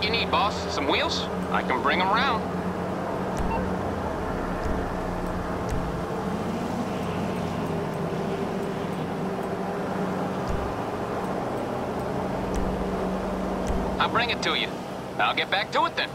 What you need, boss? Some wheels? I can bring them around. I'll bring it to you. I'll get back to it then.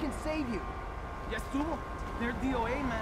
Can save you. Ya estuvo. They're DOA, man.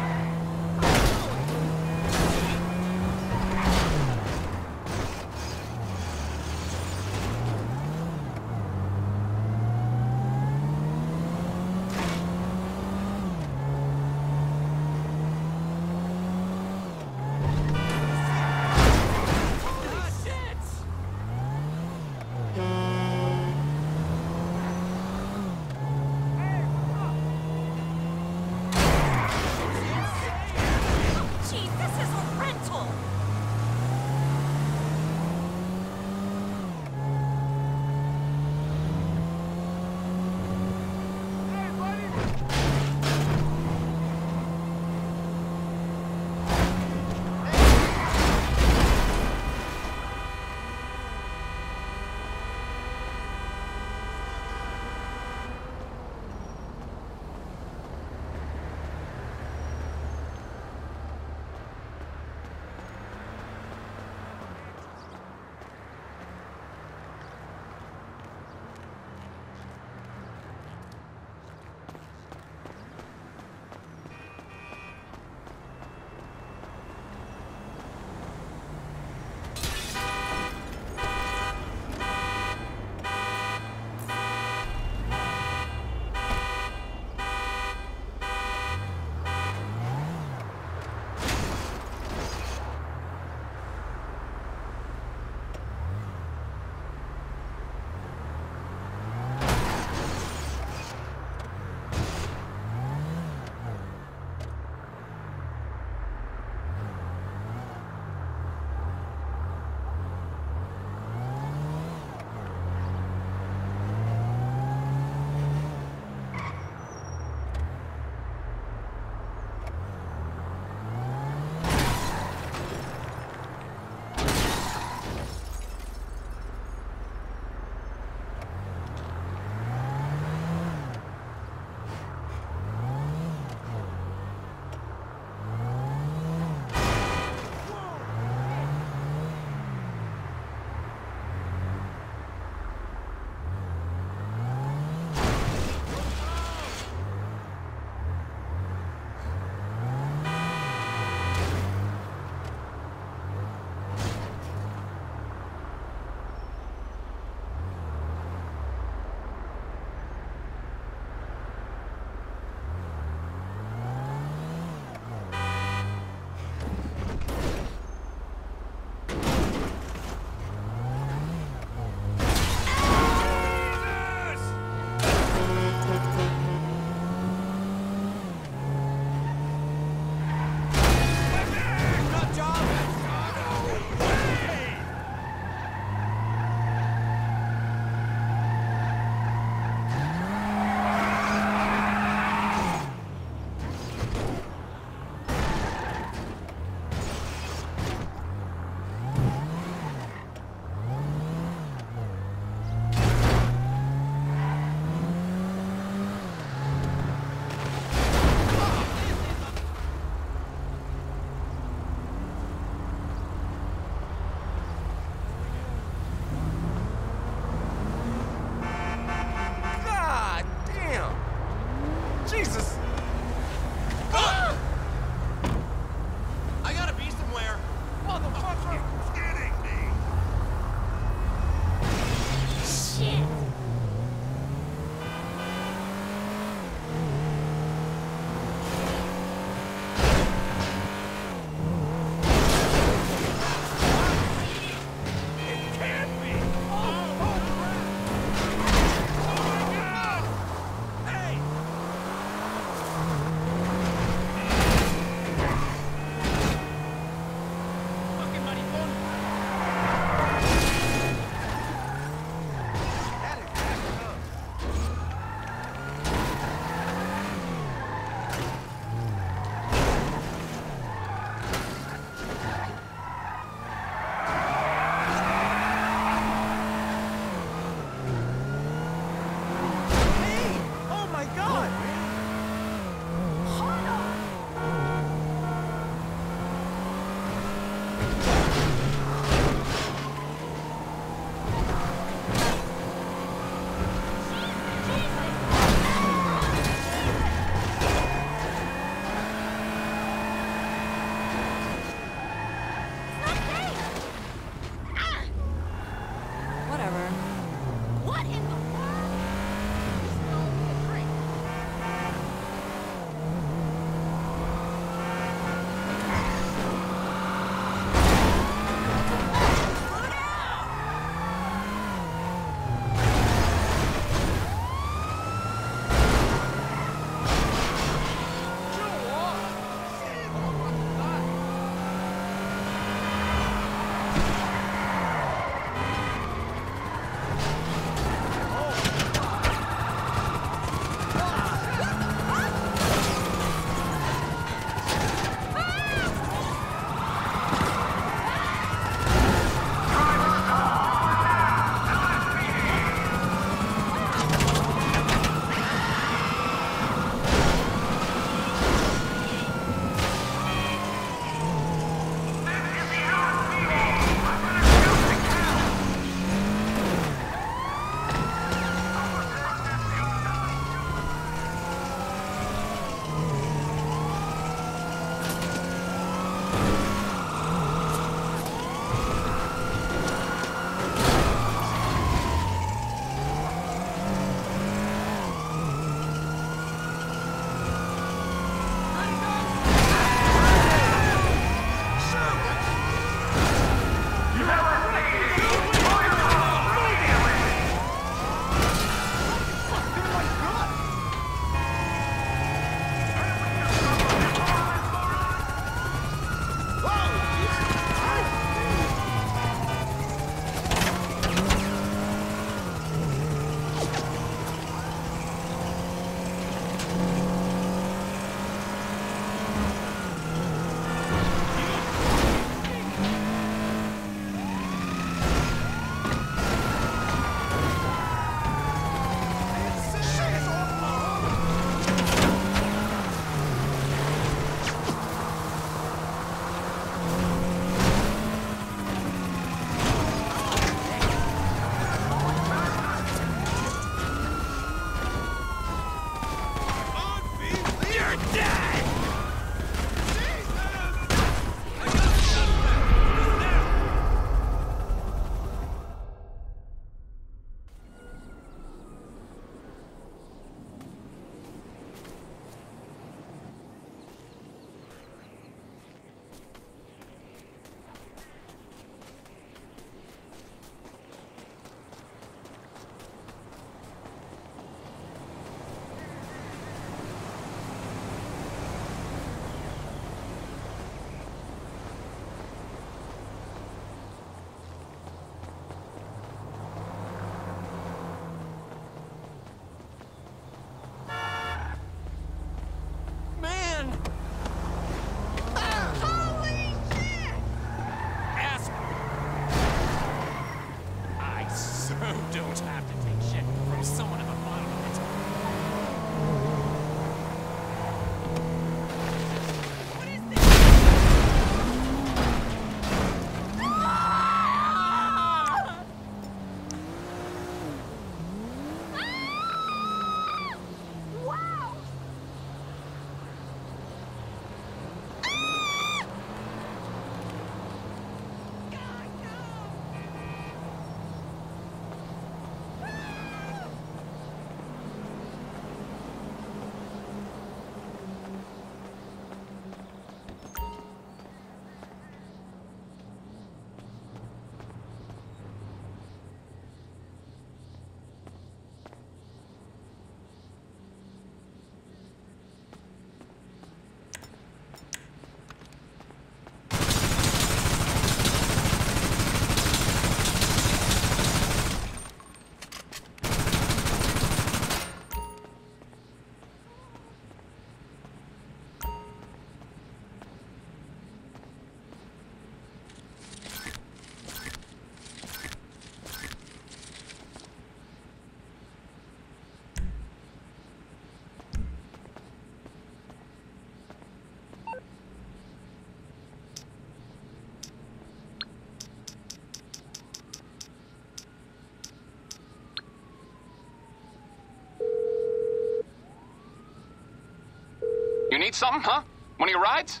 Need something, huh? One of your rides?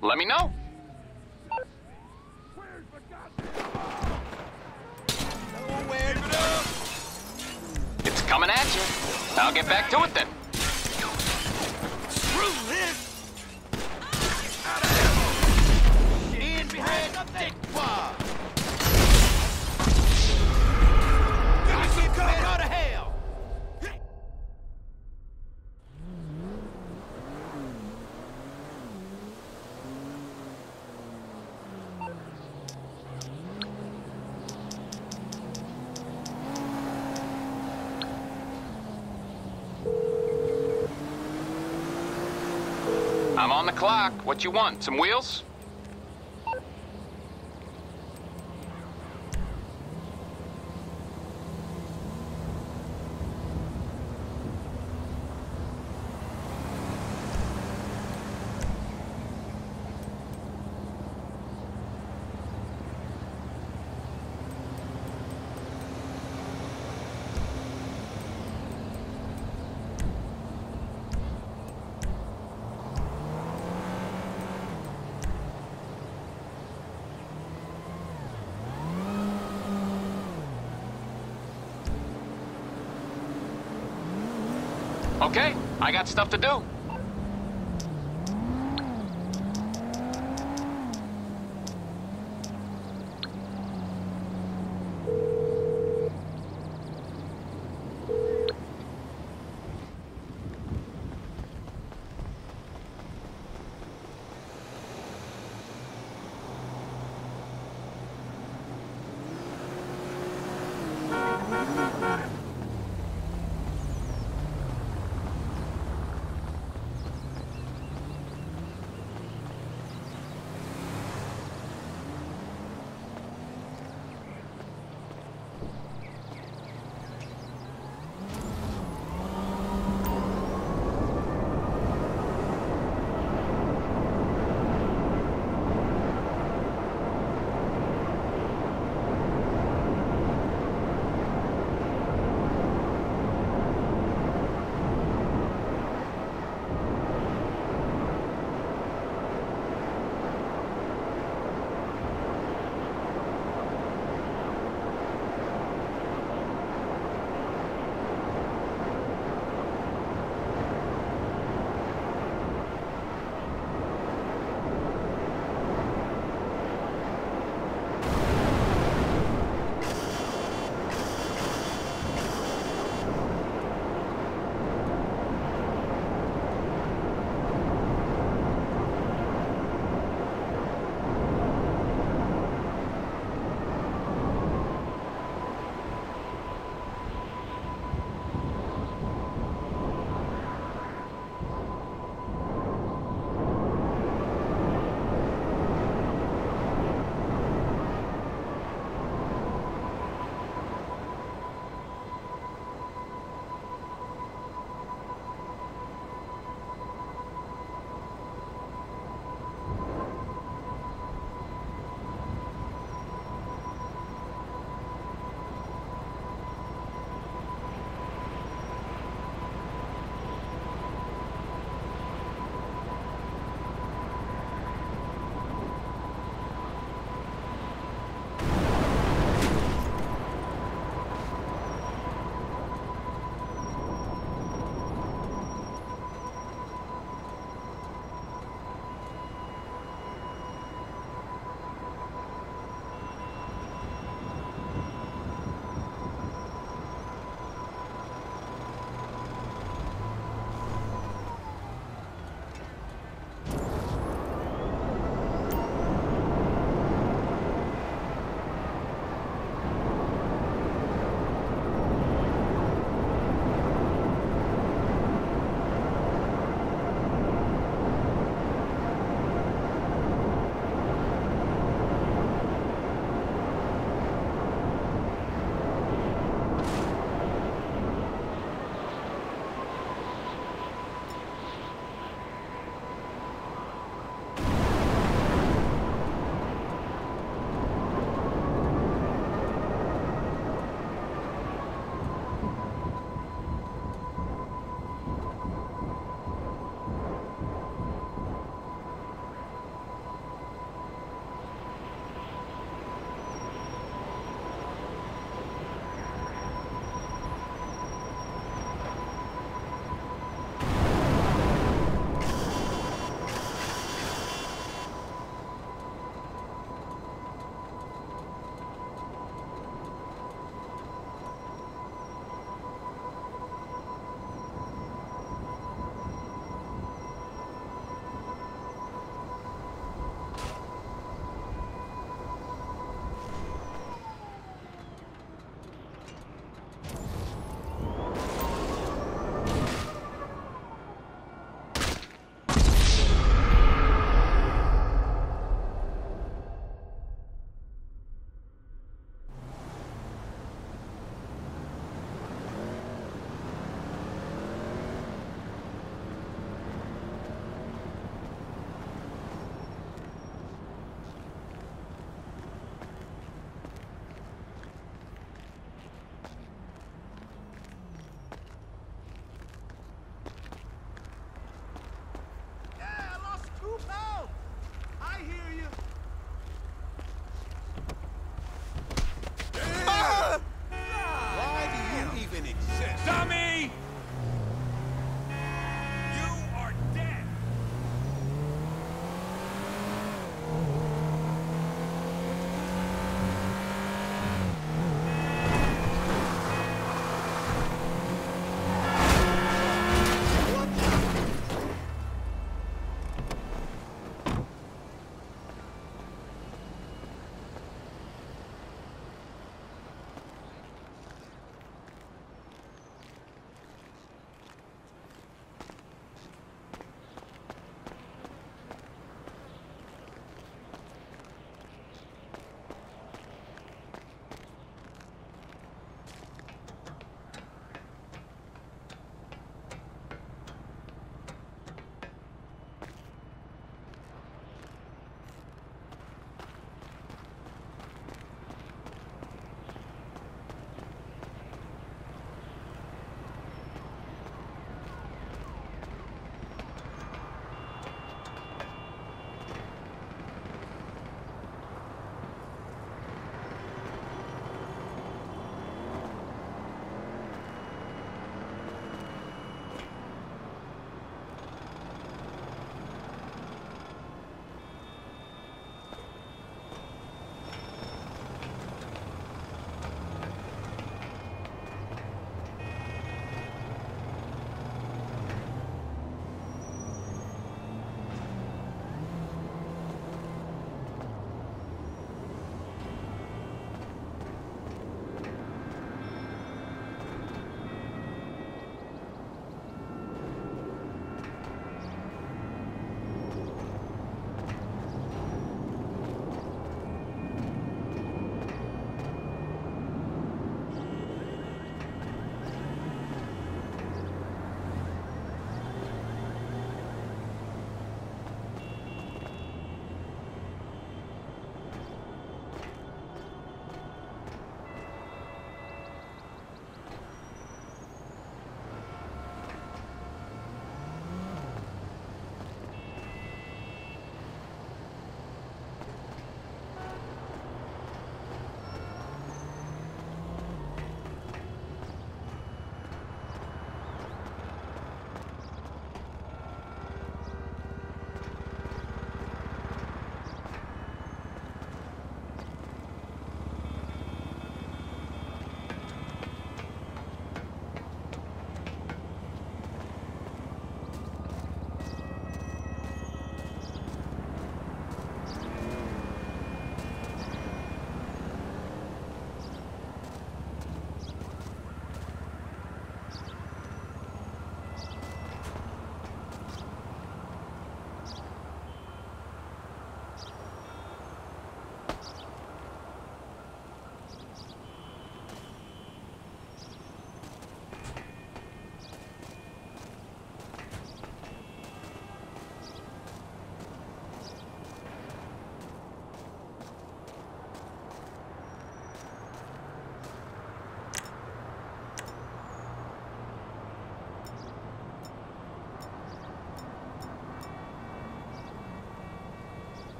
Let me know. It's coming at you. I'll get back to it then. I'm on the clock. What you want? Some wheels? Okay, I got stuff to do.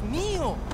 Deus mío.